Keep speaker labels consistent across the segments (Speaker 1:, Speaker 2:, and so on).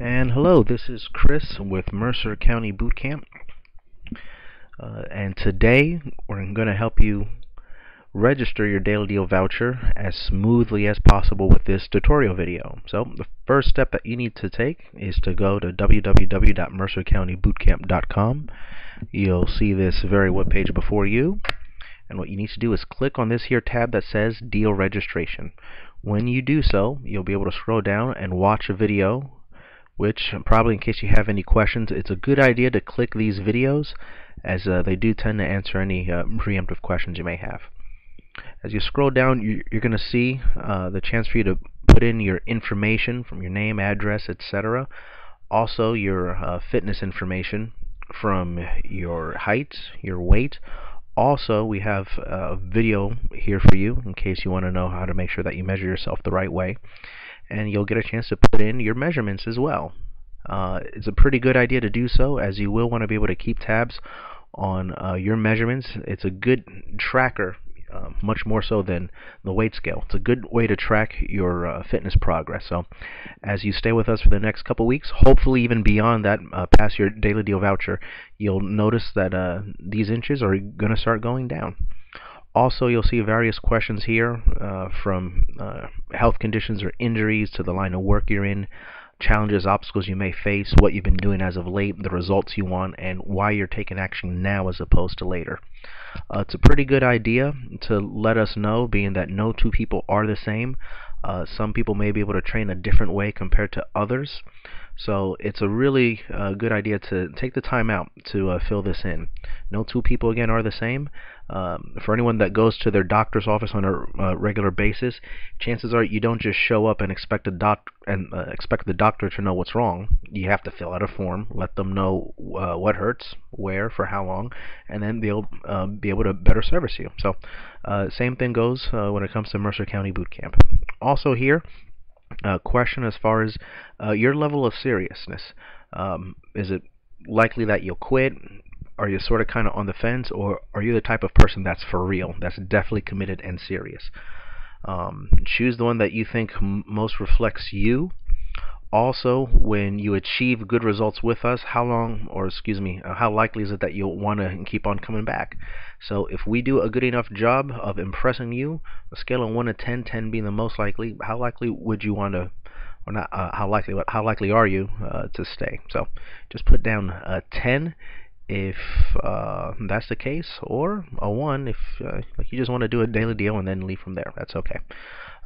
Speaker 1: And hello, this is Chris with Mercer County Boot Camp. Uh, and today we're going to help you register your Daily Deal voucher as smoothly as possible with this tutorial video. So the first step that you need to take is to go to www.mercercountybootcamp.com. You'll see this very web page before you. And what you need to do is click on this here tab that says Deal Registration. When you do so, you'll be able to scroll down and watch a video which probably in case you have any questions, it's a good idea to click these videos as uh, they do tend to answer any uh, preemptive questions you may have. As you scroll down, you, are going to see uh, the chance for you to put in your information from your name, address, etc. Also, your uh, fitness information from your height, your weight. Also, we have a video here for you in case you want to know how to make sure that you measure yourself the right way and you'll get a chance to put in your measurements as well. Uh, it's a pretty good idea to do so as you will want to be able to keep tabs on uh, your measurements. It's a good tracker, uh, much more so than the weight scale. It's a good way to track your uh, fitness progress. So as you stay with us for the next couple weeks, hopefully even beyond that, uh, past your daily deal voucher, you'll notice that uh, these inches are going to start going down. Also, you'll see various questions here uh, from uh, health conditions or injuries to the line of work you're in, challenges, obstacles you may face, what you've been doing as of late, the results you want, and why you're taking action now as opposed to later. Uh, it's a pretty good idea to let us know, being that no two people are the same. Uh, some people may be able to train a different way compared to others. So it's a really uh, good idea to take the time out to uh, fill this in. No two people, again, are the same. Um, for anyone that goes to their doctor's office on a uh, regular basis, chances are you don't just show up and expect a doc and uh, expect the doctor to know what's wrong. You have to fill out a form, let them know uh, what hurts, where, for how long, and then they'll uh, be able to better service you. So, uh, same thing goes uh, when it comes to Mercer County Boot Camp. Also here, a question as far as your level of seriousness. Um, is it likely that you'll quit? Are you sort of kind of on the fence, or are you the type of person that's for real, that's definitely committed and serious? Um, choose the one that you think most reflects you. Also, when you achieve good results with us, how long, or excuse me, uh, how likely is it that you'll want to keep on coming back? So, if we do a good enough job of impressing you, a scale of 1 to 10, 10 being the most likely, how likely would you want to or not uh, how likely how likely are you uh, to stay so just put down a 10 if uh, that's the case, or a one if uh, you just want to do a daily deal and then leave from there. That's okay.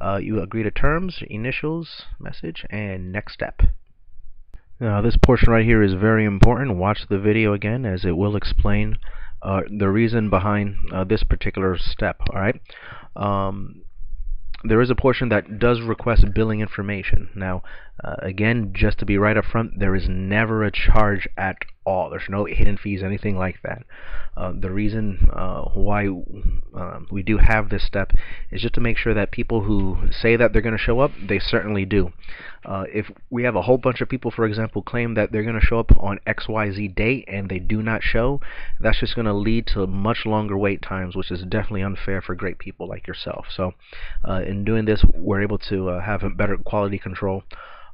Speaker 1: Uh, you agree to terms, initials, message, and next step. Now this portion right here is very important. Watch the video again as it will explain uh, the reason behind uh, this particular step. All right. Um, there is a portion that does request billing information. Now, uh, again, just to be right up front, there is never a charge at all. There's no hidden fees, anything like that. Uh, the reason uh, why um, we do have this step is just to make sure that people who say that they're going to show up, they certainly do. Uh, if we have a whole bunch of people, for example, claim that they're going to show up on XYZ date and they do not show, that's just going to lead to much longer wait times, which is definitely unfair for great people like yourself. So, uh, in doing this, we're able to uh, have a better quality control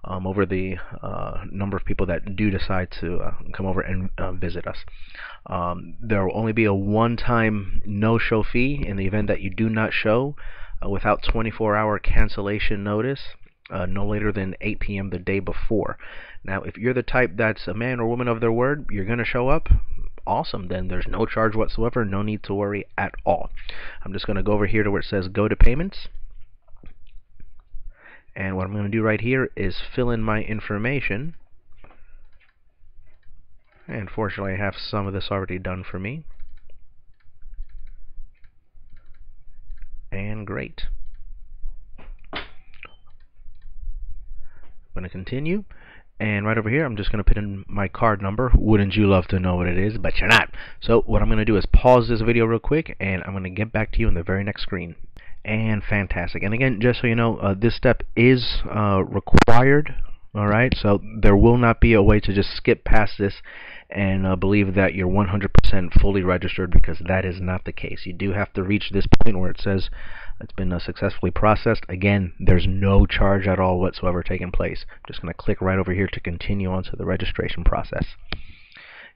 Speaker 1: um, over the uh, number of people that do decide to uh, come over and uh, visit us. Um, there will only be a one-time no-show fee in the event that you do not show uh, without 24-hour cancellation notice. Uh, no later than 8 p.m. the day before. Now, if you're the type that's a man or woman of their word, you're going to show up, awesome. Then there's no charge whatsoever, no need to worry at all. I'm just going to go over here to where it says go to payments. And what I'm going to do right here is fill in my information. And fortunately I have some of this already done for me. And great. I'm going to continue. And right over here, I'm just going to put in my card number. Wouldn't you love to know what it is? But you're not. So what I'm going to do is pause this video real quick, and I'm going to get back to you in the very next screen and fantastic. And again, just so you know, uh, this step is uh, required All right, so there will not be a way to just skip past this and uh, believe that you're 100% fully registered because that is not the case. You do have to reach this point where it says it's been uh, successfully processed. Again, there's no charge at all whatsoever taking place. I'm just going to click right over here to continue on to the registration process.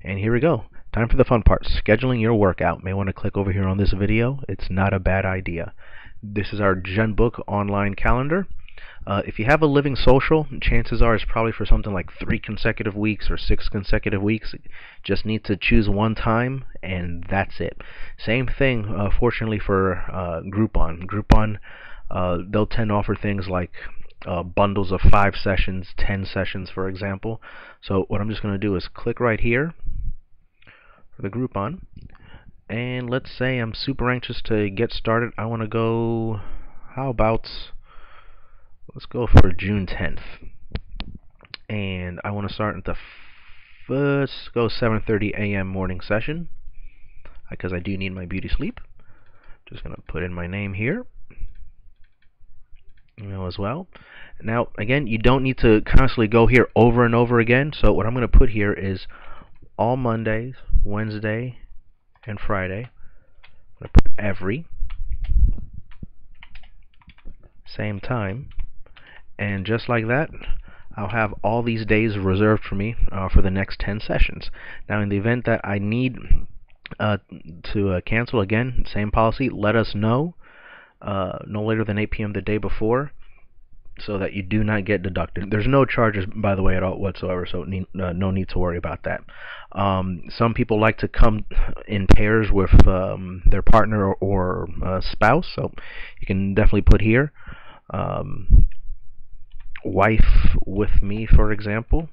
Speaker 1: And here we go. Time for the fun part, scheduling your workout. May want to click over here on this video. It's not a bad idea. This is our GenBook online calendar. Uh, if you have a living social, chances are it's probably for something like three consecutive weeks or six consecutive weeks. Just need to choose one time, and that's it. Same thing, uh, fortunately, for uh, Groupon. Groupon, uh, they'll tend to offer things like uh, bundles of five sessions, ten sessions, for example. So what I'm just going to do is click right here for the Groupon. And let's say I'm super anxious to get started. I want to go, how about let's go for June 10th. And I want to start at the first go 7:30 a.m. morning session because I do need my beauty sleep. Just gonna put in my name here, email as well. Now, again, you don't need to constantly go here over and over again. So what I'm gonna put here is all Mondays, Wednesday, and Friday. I'm gonna put every same time and just like that, I'll have all these days reserved for me uh, for the next 10 sessions. Now, in the event that I need uh, to uh, cancel again, same policy, let us know uh, no later than 8 p.m. the day before so that you do not get deducted. There's no charges, by the way, at all whatsoever, so need, uh, no need to worry about that. Um, some people like to come in pairs with um, their partner or, or uh, spouse, so you can definitely put here. Um, wife with me, for example,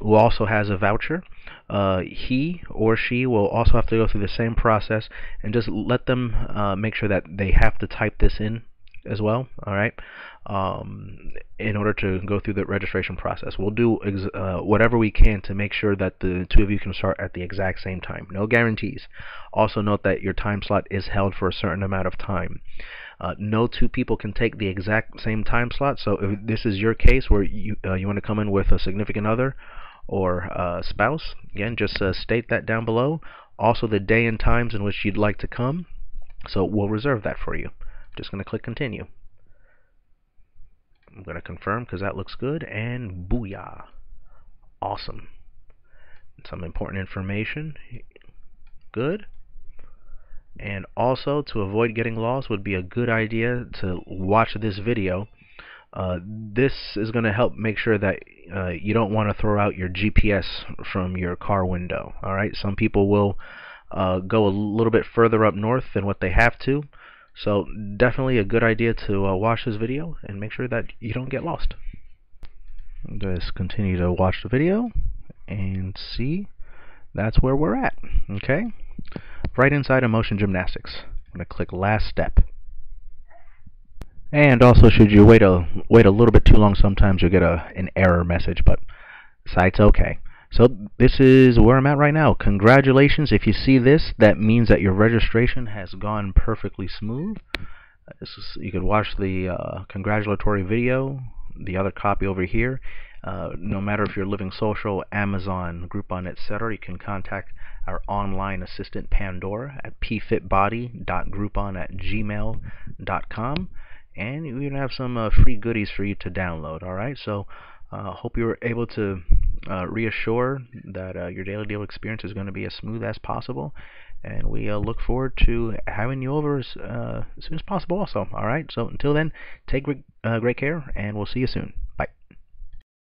Speaker 1: who also has a voucher, uh, he or she will also have to go through the same process and just let them uh, make sure that they have to type this in as well. All right, um, in order to go through the registration process, we'll do uh, whatever we can to make sure that the two of you can start at the exact same time. No guarantees. Also note that your time slot is held for a certain amount of time. Uh, no two people can take the exact same time slot. So if this is your case where you uh, you want to come in with a significant other or a spouse, again, just uh, state that down below. Also the day and times in which you'd like to come. So we'll reserve that for you. Just going to click continue. I'm going to confirm because that looks good and booyah. Awesome. Some important information. Good. And also, to avoid getting lost, would be a good idea to watch this video. Uh, this is going to help make sure that uh, you don't want to throw out your GPS from your car window. All right, some people will uh, go a little bit further up north than what they have to. So definitely a good idea to uh, watch this video and make sure that you don't get lost. Just continue to watch the video and see that's where we're at. Okay right inside of motion gymnastics. I'm going to click last step. And also, should you wait a wait a little bit too long, sometimes you'll get a an error message, but site's okay. So this is where I'm at right now. Congratulations! If you see this, that means that your registration has gone perfectly smooth. Is, you could watch the uh, congratulatory video, the other copy over here. Uh, no matter if you're living social, Amazon, Groupon, etc., you can contact our online assistant Pandora at pfitbody.groupon at gmail.com. And going to have some uh, free goodies for you to download. All right, so uh, hope you were able to uh, reassure that uh, your daily deal experience is going to be as smooth as possible. And we uh, look forward to having you over as, uh, as soon as possible, also. All right, so until then, take great care, and we'll see you soon. Bye.